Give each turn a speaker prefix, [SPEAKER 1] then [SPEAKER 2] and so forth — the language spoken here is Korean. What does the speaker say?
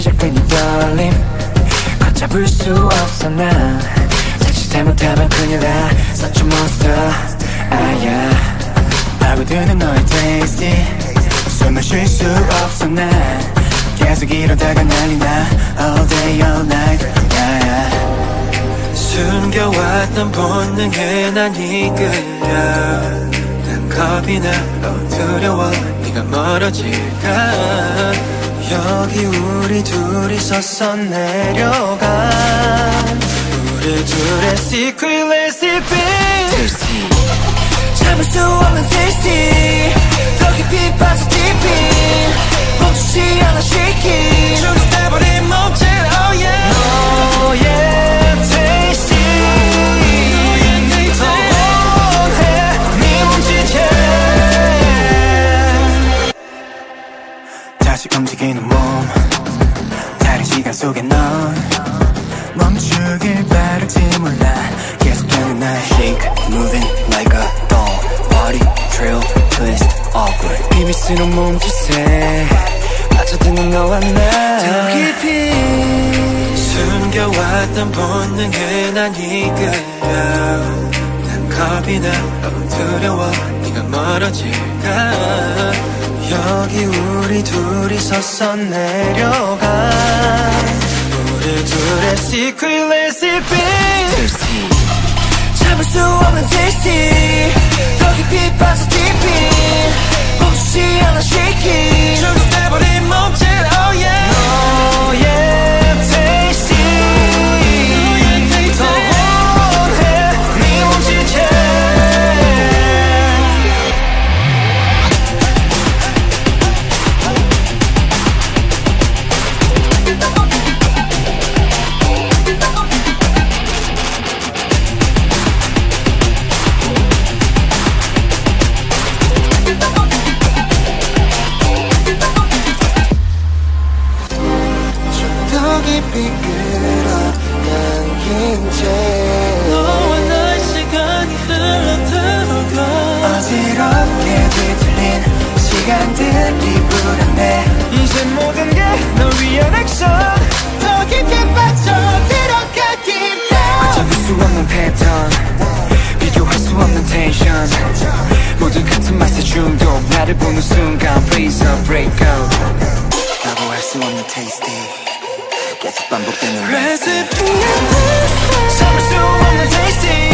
[SPEAKER 1] 시작된 이 떨림. 걷잡을 수 없어 난 자칫 잘못하면 큰일 나. Such a monster. 아야 파고드는 너의 tasty. 숨을 쉴 수 없어 난 계속 이러다가 난리 나. All day all night. Yeah, yeah. 숨겨왔던 본능에 난 이끌려. 난 겁이 나 어, 두려워. 네가 멀어질까 여기 우리 둘이 서서 내려가 우리 둘의 secret recipe Tasty 참을 수 없는 다시 움직이는 몸. 다른 시간 속에 넌 멈추길 바랄지 몰라. 계속되는 나의 shake moving like a doll body drill twist awkward. 비밀스러운 몸짓에 빠져드는 너와 나더 깊이 숨겨왔던 본능에 난 이끌려 난 겁이 나 어, 두려워. 네가 멀어질까 여기 우리 둘이 서서 내려가 우리 둘의 secret recipe Tasty 참을 수 없는 tasty 더 깊이 빠져 deep in 멈추지 않아 shaking 더 깊이 끌어당긴 채 너와 나의 시간이 흘러들어가. 어지럽게 뒤틀린 시간들이 불안해. 이제 모든 게 널 위한 액션. 더 깊게 빠져 들어가긴 해 잡을 수 없는 패턴 비교할 수 없는 텐션. 모두 같은 맛에 중독 나를 보는 순간 freeze up break out. 까보할 수 없는 tasty 계속 반복되는 레시피 같은 삶을 수 없는 tasty